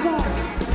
Let's go.